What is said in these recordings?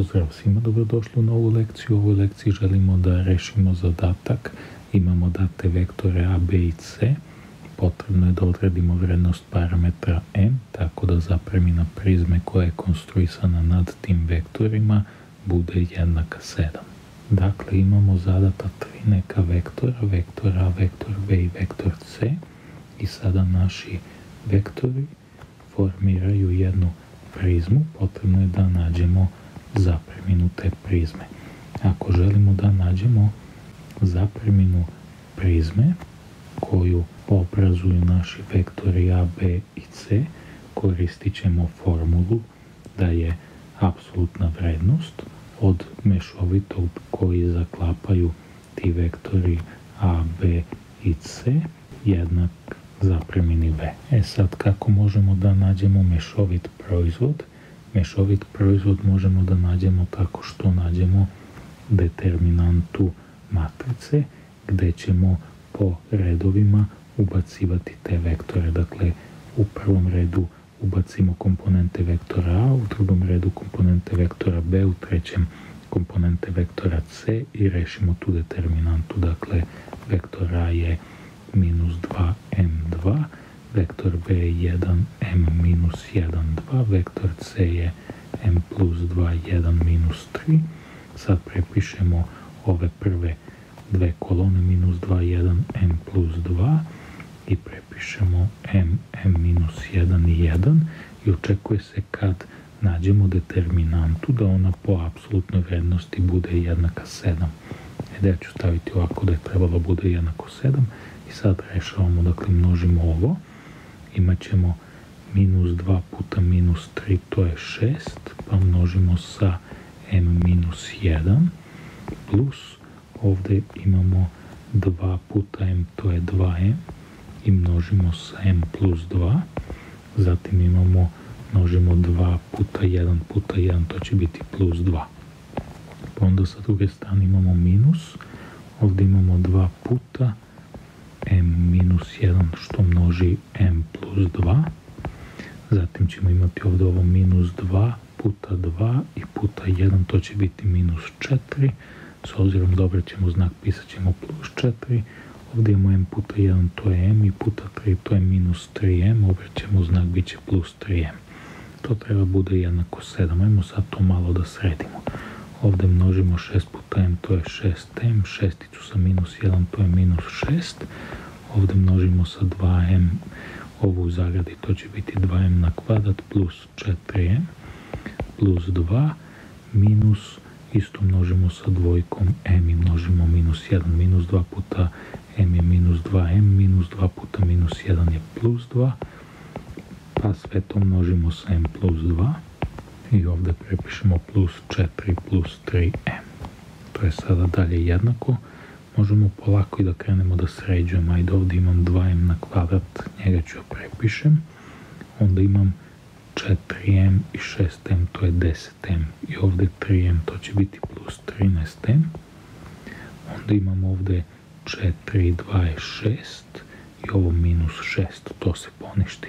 Pozdrav svima, dobrodošli u novu lekciju. U ovoj lekciji želimo da rešimo zadatak. Imamo date vektore a, b i c. Potrebno je da odredimo vrednost parametra m, tako da zapremina prizme koja je konstruisana nad tim vektorima bude jednaka 7. Dakle, imamo zadata tri neka vektora, vektor a, vektor b i vektor c. I sada naši vektori formiraju jednu prizmu, potrebno je da nađemo zapreminu te prizme. Ako želimo da nađemo zapreminu prizme koju obrazuju naši vektori a, b i c, koristit ćemo formulu da je apsolutna vrednost od mešovitog koji zaklapaju ti vektori a, b i c jednak zapremini v. E sad kako možemo da nađemo mešovit proizvod? Mešovit proizvod možemo da nađemo tako što nađemo determinantu matrice gdje ćemo po redovima ubacivati te vektore. Dakle, u prvom redu ubacimo komponente vektora A, u drugom redu komponente vektora B, u trećem komponente vektora C i rešimo tu determinantu. Dakle, vektor A je minus 2m2, vektor b je 1m minus 1, 2, vektor c je m plus 2, 1 minus 3. Sad prepišemo ove prve dve kolone minus 2, 1, m plus 2 i prepišemo m, m minus 1 i 1 i očekuje se kad nađemo determinantu da ona po apsolutnoj vrednosti bude jednaka 7. E da ja ću staviti ovako da je trebalo bude jednako 7 i sad rešavamo, dakle množimo ovo. Imat ćemo minus 2 puta minus 3, to je 6, pa množimo sa m minus 1, plus ovdje imamo 2 puta m, to je 2m, i množimo sa m plus 2, zatim imamo, množimo 2 puta 1 puta 1, to će biti plus 2. Pa onda sa druge strane imamo minus, ovdje imamo 2 puta m minus 1 što množi m plus 2. Zatim ćemo imati ovdje ovo minus 2 puta 2 i puta 1, to će biti minus 4. S obzirom dobro ćemo znak, pisat ćemo plus 4. Ovdje imamo m puta 1, to je m i puta 3, to je minus 3m. ćemo znak, bit će plus 3m. To treba bude jednako 7. Ajmo sad to malo da sredimo. Ovdje množimo 6 puta m, to je 6m, šesticu sa minus 1, to je minus 6. Ovdje množimo sa 2m, ovu u zagradi, to će biti 2m na kvadrat plus 4m plus 2 minus, isto množimo sa dvojkom m i množimo minus 1, minus 2 puta m je minus 2m, minus 2 puta minus 1 je plus 2, pa sve to množimo sa m plus 2 i ovdje prepišemo plus 4 plus 3m. To je sada dalje jednako. Možemo polako i da krenemo da sređujemo. Ajde ovdje imam 2m na kvadrat, njega ću prepišem. Onda imam 4m i 6m, to je 10m. I ovdje 3m, to će biti plus 13m. Onda imam ovdje 4 i 2 je 6 i ovo minus 6, to se poništi.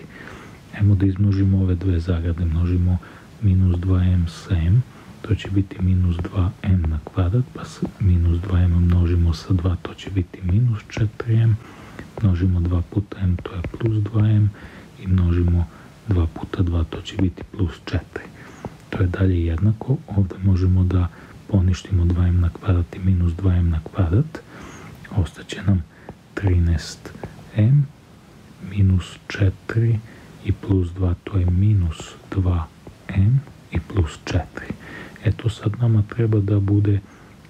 Ajmo da izmnožimo ove dve zagrade, množimo minus 2m sa m, to će biti minus 2m na kvadrat, pa minus 2m množimo sa 2, to će biti minus 4m, množimo 2 puta m, to je plus 2m, i množimo 2 puta 2, to će biti plus 4. To je dalje jednako, ovdje možemo da poništimo 2m na kvadrat i minus 2m na kvadrat, ostaće nam 13m minus 4 i plus 2, to je minus 2 m i plus 4. Eto sad nama treba da bude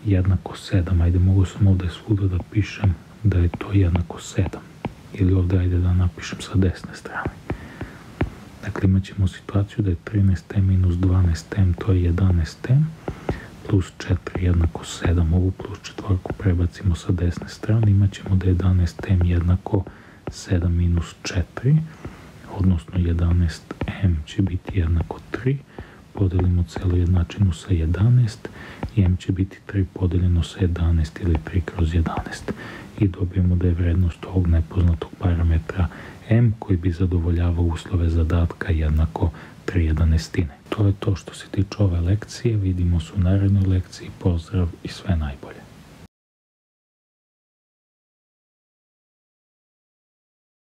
jednako 7. Ajde mogu sam ovdje svuda da pišem da je to jednako 7. Ili ovdje ajde da napišem sa desne strane. Dakle imat ćemo situaciju da je 13m minus 12m to je 11m plus 4 jednako 7. Ovu plus četvorku prebacimo sa desne strane. Imat ćemo da je 11m jednako 7 minus 4 odnosno 11m će biti jednako 3, podelimo celu jednačinu sa 11 i m će biti 3 podeljeno sa 11 ili 3 kroz 11 i dobijemo da je vrednost ovog nepoznatog parametra m koji bi zadovoljavao uslove zadatka jednako 3 jedanestine. To je to što se tiče ove lekcije. Vidimo se u narednoj lekciji. Pozdrav i sve najbolje.